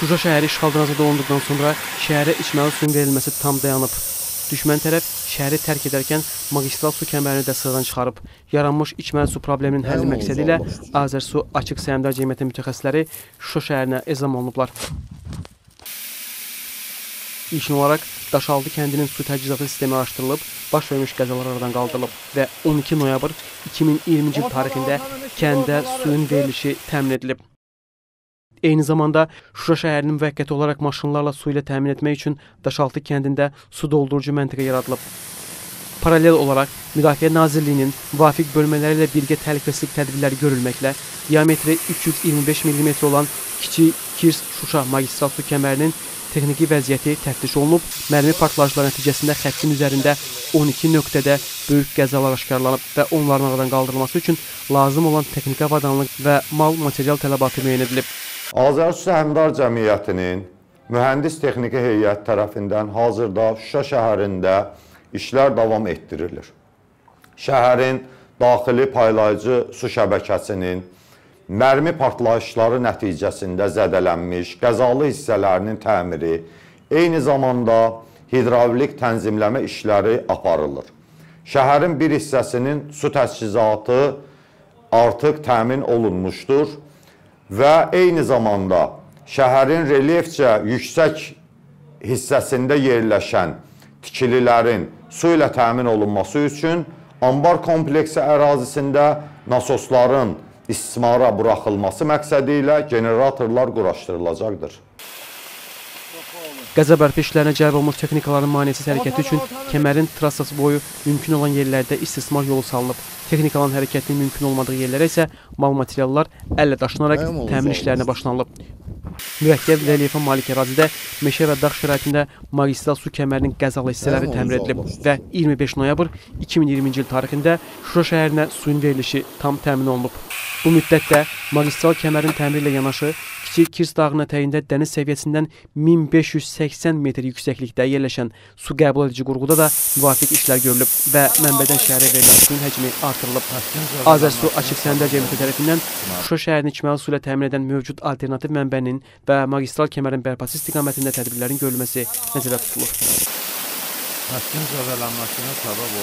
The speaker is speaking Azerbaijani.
Şuşa şəhəri işğaldan azad olunduqdan sonra şəhərə içməli suyun verilməsi tam dayanıb. Düşmən tərəf şəhəri tərk edərkən magistral su kəmərini də sıradan çıxarıb. Yaranmış içməli su probleminin həlli məqsədi ilə. Azərsu Açıq Səhmdar Cəmiyyəti mütəxəssisləri Şuşa şəhərinə ezam olunublar. İlkin olaraq Daşaltı kəndinin su təchizatı sistemi araşdırılıb, baş vermiş qəzalar aradan qaldırılıb və 12 noyabr 2020-ci il tarixində kəndə suyun verilişi təmin edilib. Eyni zamanda Şuşa şəhərinin müvəqqəti olaraq maşınlarla su ilə təmin etmək üçün Daşaltı kəndində su doldurucu məntəqə yaradılıb. Paralel olaraq Müdafiə Nazirliyinin müvafiq bölmələri ilə birgə təhlükəsizlik tədbirləri görülməklə diametri 325 mm olan kiçik Kirs Şuşa magistral su kəmərinin texniki vəziyyəti təftiş olunub. Mərmi partlayışları nəticəsində xəttin üzərində 12 nöqtədə böyük qəzalar aşkarlanıb və onların aradan qaldırılması üçün lazım olan texniki avadanlıq və mal material tələbatı müəyyən edilib. Azərsu Səhmdar Cəmiyyətinin mühəndis texniki heyət tərəfindən hazırda Şuşa şəhərində işlər davam etdirilir. Şəhərin daxili paylayıcı su şəbəkəsinin mərmi partlayışları nəticəsində zədələnmiş qəzalı hissələrinin təmiri, eyni zamanda hidravlik tənzimləmə işləri aparılır. Şəhərin bir hissəsinin su təchizatı artıq təmin olunmuşdur və eyni zamanda şəhərin relyefcə yüksək hissəsində yerləşən tikililərin su ilə təmin olunması üçün ambar kompleksi ərazisində nasosların istismara buraxılması məqsədi ilə generatorlar quraşdırılacaqdır. Qəza bərpa işlərinə cəlb olunmuş texnikaların maneəsiz hərəkəti üçün kəmərin trassası boyu mümkün olan yerlərdə istismar yolu salınıb. Texnikaların hərəkətinin mümkün olmadığı yerlərə isə mal materiallar əllə daşınaraq təmin işlərinə başlanılıb. Mürəkkəb relyefə malik ərazidə meşə və dağ şəraitində magistral su kəmərinin qəzalı hissələri təmir edilib və 25 noyabr 2020-ci il tarixində Şuşa şəhərinə suyun verilişi tam təmin olunub. Bu müddətdə magistral kəmərin təmiri ilə yanaşı Kiçik Kirs dağının ətəyində dəniz səviyyəsindən 1580 metr yüksəklikdə yerləşən su qəbul edici qurğuda da müvafiq işlər görülüb və mənbədən şəhərə verilən suyun həcmi artırılıb. Azərsu Açıq Səhmdar Cəmiyyəti tərəfindən Şuşa şəhərini içməli su ilə təmin edən mövcud alternativ mənbənin və magistral kəmərin bərpası istiqamətində tədbirlərin görülməsi nəzərdə tutulur. Kəskin zədələnməsinə səbəb